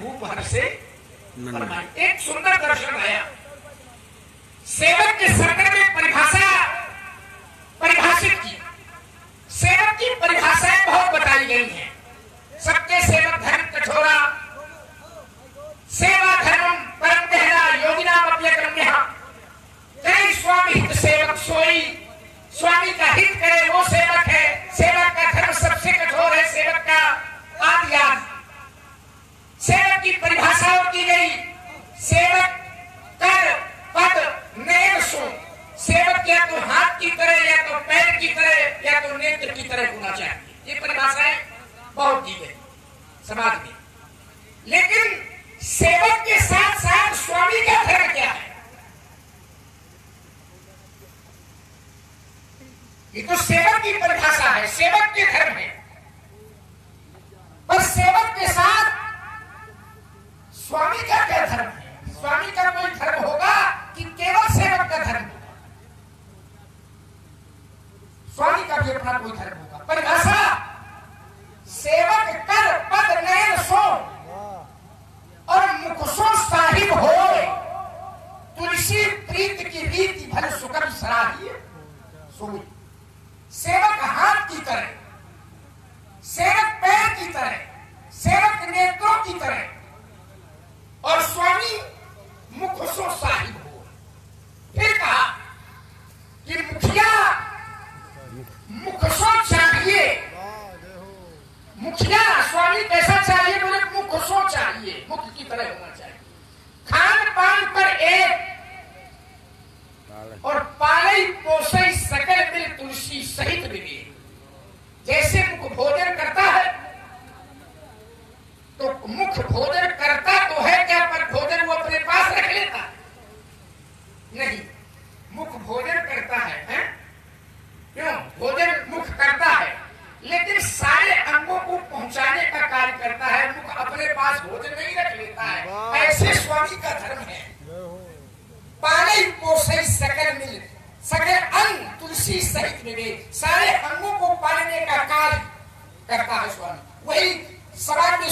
भूप हर से एक सुंदर दर्शन आया सेवक के संकट में परिभाषा परिभाषित की। सेवक की परिभाषाएँ बहुत बताई गई हैं। सबके सेवक धर्म कठोरा। सेवा धर्म परम गहरा योगिना कई स्वामी हित सेवक सोई। स्वामी का हित Muito.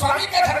स्वामी के घर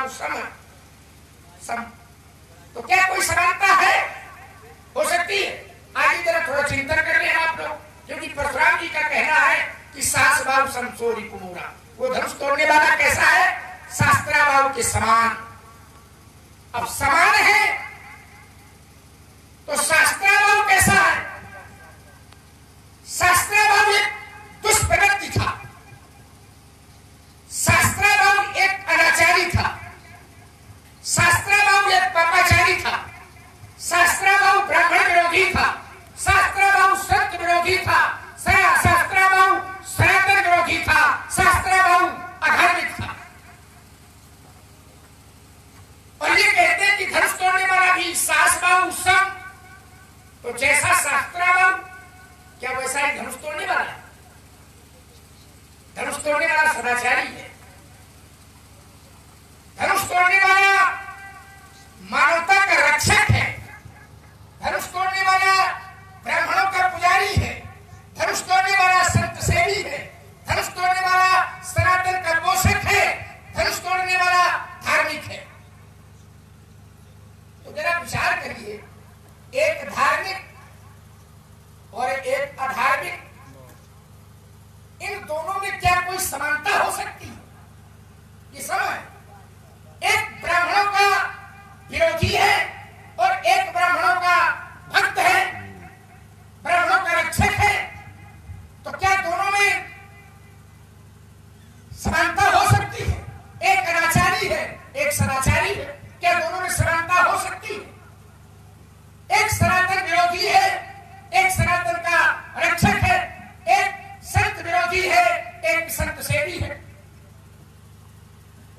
और सम सम तो क्या कोई समानता है? हो सकती है। आगे जरा थोड़ा चिंतन कर ले आप लोग, क्योंकि परशुराम जी का कहना है कि सास भाव समोरी कुमोरा। वो धनुष तोड़ने वाला कैसा है? शास्त्राभाव के समान। अब समान है विरोधी है, एक संत सेवी है।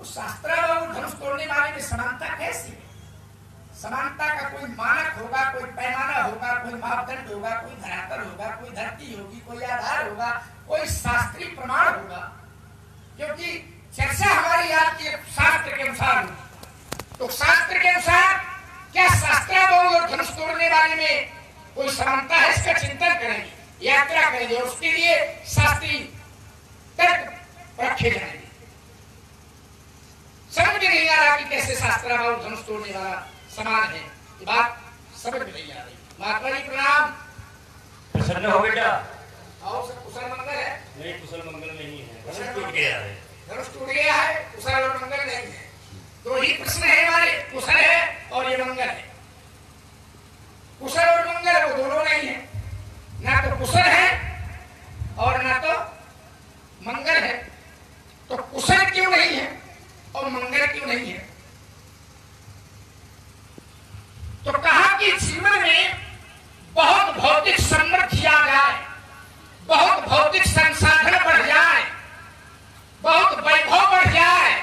उस शास्त्रा और धनुष तोड़ने वाले में समानता कैसी है? समानता का कोई मानक होगा, कोई पैमाना होगा, कोई मापदंड होगा, कोई धरातल होगा, कोई धरती होगी, कोई आधार होगा, कोई शास्त्रीय प्रमाण होगा। क्योंकि चर्चा हमारी आपकी शास्त्र के अनुसार तो शास्त्र के अनुसार क्या शास्त्र और धनुष तोड़ने वाले में कोई समानता है, इसका चिंतन करेंगे। यात्रा करेंगे उसके लिए शास्त्री तर्क रखे जाएँगे। समझ में नहीं आ रहा कि कैसे शास्त्र धनुष तोड़ने वाला समान है। ये बात समझ में नहीं आ रही। महात्मा जी प्रणाम। प्रसन्न हो बेटा। और सब कुशल मंगल है। नहीं कुशल मंगल नहीं है। धनुष टूट गया है। धनुष टूट गया है कुशल और मंगल नहीं है दो ही प्रश्न है हमारे कुशल है और ये मंगल है कुशल और मंगल वो दोनों नहीं है ना तो कुशल है और ना तो मंगल है तो कुशल क्यों नहीं है और मंगल क्यों नहीं है तो कहा कि जीवन में बहुत भौतिक समृद्धि आ जाए बहुत भौतिक संसाधन बढ़ जाए बहुत वैभव बढ़ जाए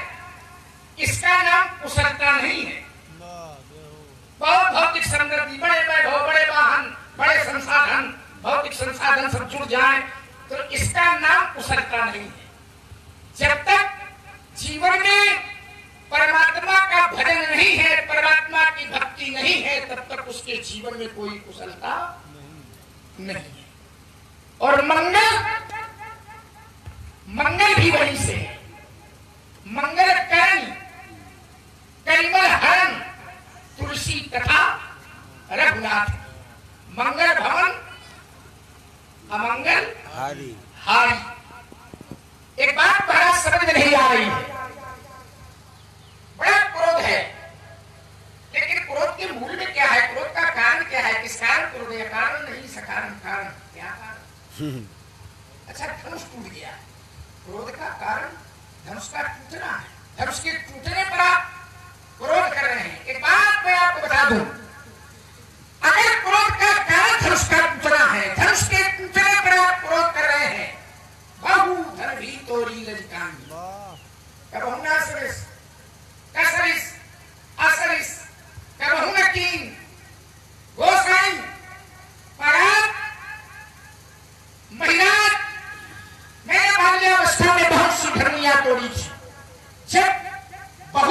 इसका नाम कुशलता नहीं है बहुत भौतिक समृद्धि बड़े वैभव बड़े वाहन बड़े संसाधन भौतिक संसाधन सब जुड़ जाए तो इसका नाम कुशलता नहीं है जब तक जीवन में परमात्मा का भजन नहीं है परमात्मा की नहीं है तब तक उसके जीवन में कोई कुशलता नहीं है। और मंगल मंगल भी वहीं से है। मंगल करण करिमल हरण तुलसी तथा रघुनाथ। मंगल भवन अमंगल हारी। हारी। एक बात महाराज समझ नहीं आ रही है। Hmm.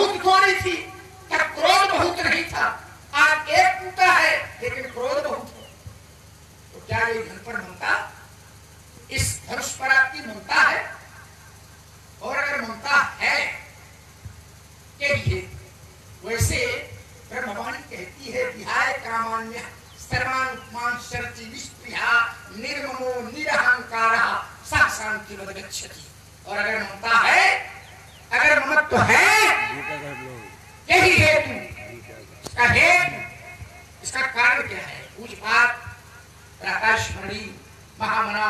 बहुत तोड़ी थी तब क्रोध बहुत नहीं था। आज एक टूटा है, लेकिन क्रोध बहुत है। तो क्या ये धन पर ममता? इस धनुष पर आपकी ममता है? और अगर ममता है, के लिए? वैसे ब्रह्मवाणी कहती है विहाय कामान्य सर्वान मान शर्ति विस्प्रिया, निर्ममो निरहंकार सा शांति और अगर ममता है, अगर ममत्व है यही हेतु इसका हेतु इसका कारण क्या है? पूजपात प्राकाशमणि महामना,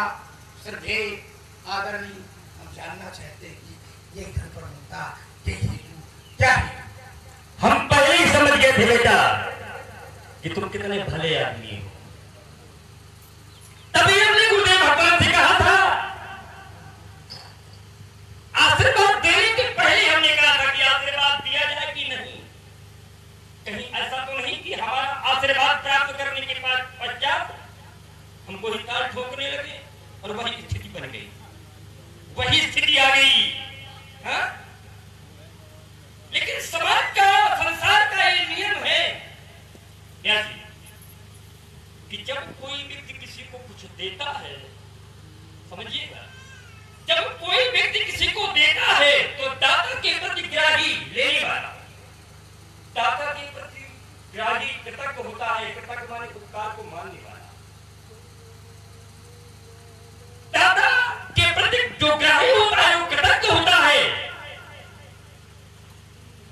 श्रद्धे, आदरणी, हम जानना चाहते हैं कि ये घर पर होता यही हेतु क्या है? हम पहले ही समझ गए थे बेटा कि तुम कितने भले आदमी हो तभी हमने गुरुदेव भगवान से कहा था आशीर्वाद देने के पहले हमने कहा था कि आशीर्वाद दिया जाए कि नहीं कहीं ऐसा तो नहीं कि हमारा आशीर्वाद प्राप्त करने के बाद पश्चात हमको ही ठोकने लगे और वही स्थिति बन गई। वही स्थिति आ गई हाँ? लेकिन समाज का संसार का ये नियम है क्या जी? कि जब कोई व्यक्ति किसी को कुछ देता है समझिएगा जब कोई व्यक्ति किसी को देता है तो दाता के प्रति ग्राही लेने वाला दाता के प्रति ग्राही कृतज्ञ होता है कृतज्ञ माने उपकार को मानने वाला दाता के प्रति जो ग्राही होता है वो कृतज्ञ होता है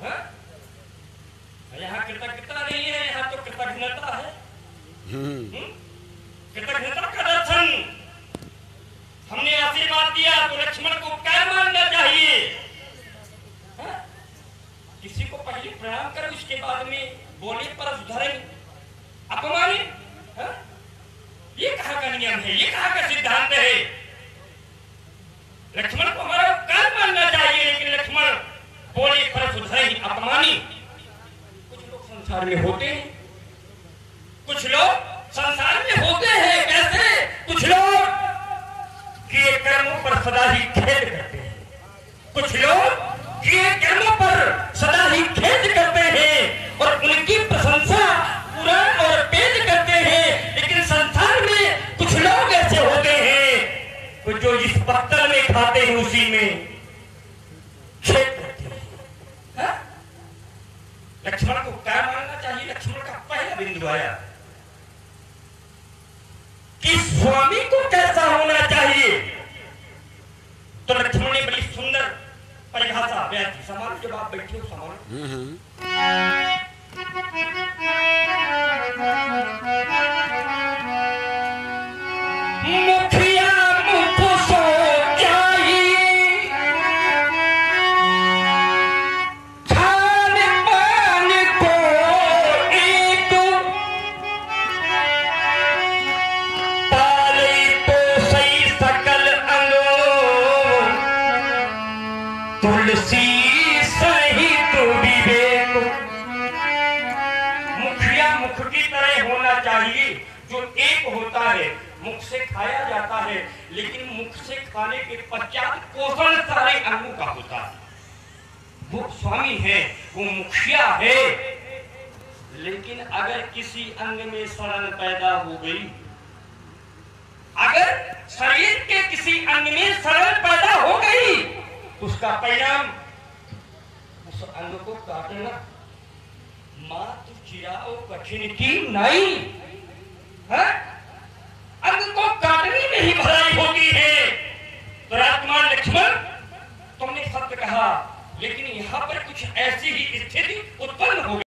हाँ? यहाँ कृतज्ञता नहीं है यहाँ तो कृतज्ञता है हम्म? कृतज्ञता का दर्शन हमने आशीर्वाद दिया तो लक्ष्मण को क्या मानना चाहिए हाँ? कि किसी को पहले उसके बाद में बोले पर सुधरे अपमाने हाँ? ये कहा का नियम है? ये कहा का सिद्धांत है? लक्ष्मण को हमारा उपकार मानना चाहिए, लेकिन लक्ष्मण बोले पर सुधरे अपमानी कुछ लोग संसार में होते हैं। कुछ लोग संसार में होते हैं, कैसे? कुछ लोग किए कर्मों पर सदा ही खेद करते हैं। कुछ लोग खाते हैं उसी में। खेद करते हैं। हाँ? लक्ष्मण को क्या मानना चाहिए। लक्ष्मण का पहला बिंदु आया। कि स्वामी को कैसा होना चाहिए? तो लक्ष्मण ने बड़ी सुंदर परिभाषा की समान जब आप बैठे हो समान। है, लेकिन मुख से खाने के पश्चात पोषण सारे अंगों का होता है वो स्वामी है, वो मुखिया है लेकिन अगर किसी अंग में सड़न पैदा हो गई, अगर शरीर के किसी अंग में सड़न पैदा हो गई, उसका परिणाम उस अंग को काटना मात्र चिराओ कठिन की नहीं, है? अंग को काटने में ही भलाई होती है तो राजकुमार लक्ष्मण तुमने सत्य कहा लेकिन यहाँ पर कुछ ऐसी ही स्थिति उत्पन्न हो